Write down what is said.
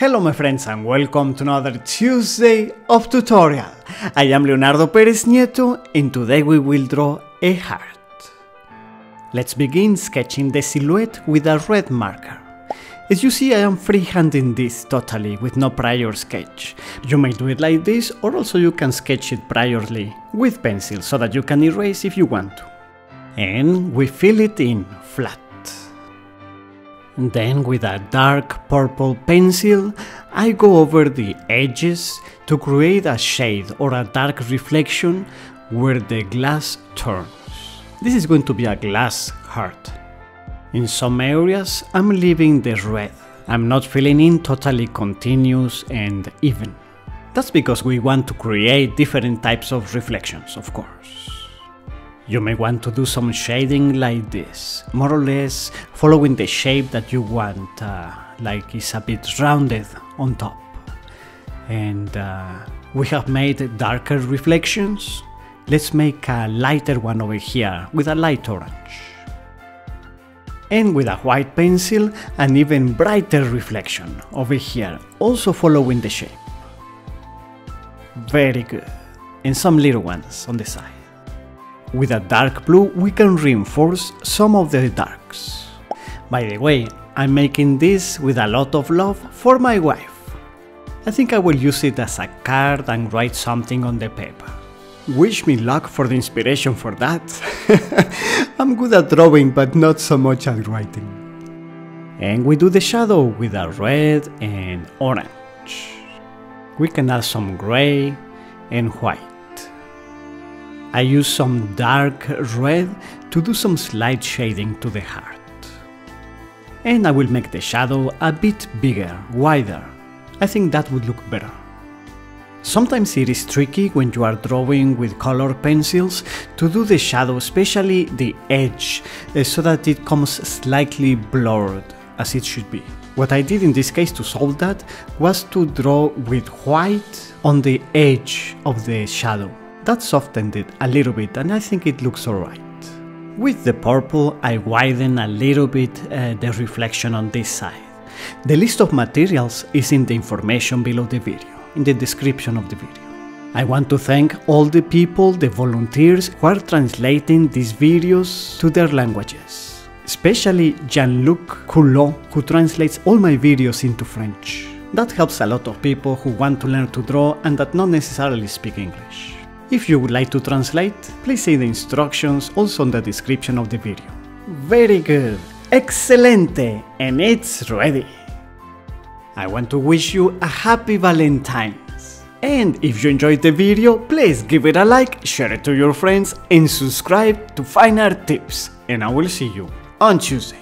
Hello my friends and welcome to another Tuesday of tutorial. I am Leonardo Pereznieto and today we will draw a heart. Let's begin sketching the silhouette with a red marker. As you see I am freehanding this totally with no prior sketch. You may do it like this or also you can sketch it priorly with pencil so that you can erase if you want to. And we fill it in flat. Then with a dark purple pencil, I go over the edges to create a shade or a dark reflection where the glass turns. This is going to be a glass heart. In some areas, I'm leaving the red. I'm not filling in totally continuous and even. That's because we want to create different types of reflections, of course. You may want to do some shading like this, more or less following the shape that you want, uh, like it's a bit rounded on top. And uh, we have made darker reflections. Let's make a lighter one over here with a light orange. And with a white pencil, an even brighter reflection over here, also following the shape. Very good. And some little ones on the side. With a dark blue we can reinforce some of the darks. By the way, I'm making this with a lot of love for my wife. I think I will use it as a card and write something on the paper. Wish me luck for the inspiration for that. I'm good at drawing but not so much at writing. And we do the shadow with a red and orange. We can add some gray and white. I use some dark red to do some slight shading to the heart. And I will make the shadow a bit bigger, wider. I think that would look better. Sometimes it is tricky when you are drawing with color pencils to do the shadow, especially the edge, eh, so that it comes slightly blurred, as it should be. What I did in this case to solve that was to draw with white on the edge of the shadow. That softened it a little bit and I think it looks alright. With the purple I widen a little bit uh, the reflection on this side. The list of materials is in the information below the video, in the description of the video. I want to thank all the people, the volunteers who are translating these videos to their languages. Especially Jean-Luc Coulon who translates all my videos into French. That helps a lot of people who want to learn to draw and that not necessarily speak English. If you would like to translate, please see the instructions also in the description of the video. Very good, excelente, and it's ready. I want to wish you a happy Valentine's. And if you enjoyed the video, please give it a like, share it to your friends, and subscribe to Fine Art tips. And I will see you on Tuesday.